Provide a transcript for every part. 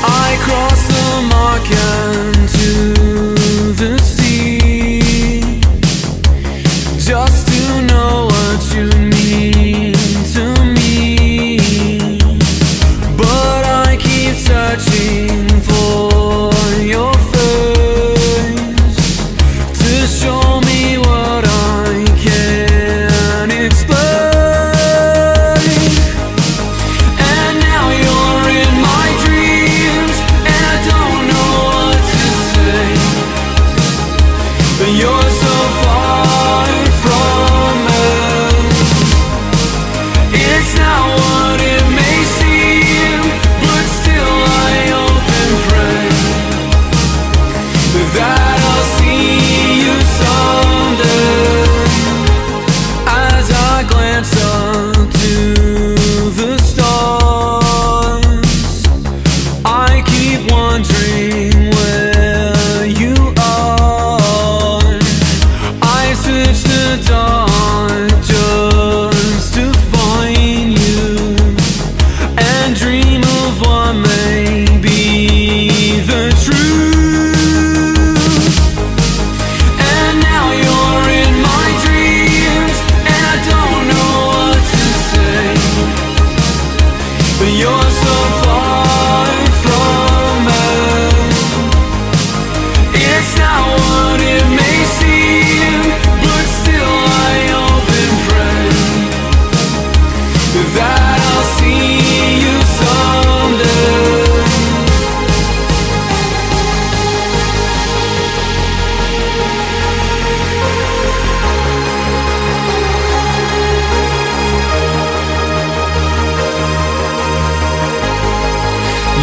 I cross the market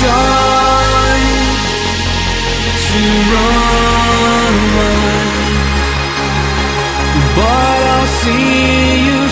joy to run, away, but I'll see you.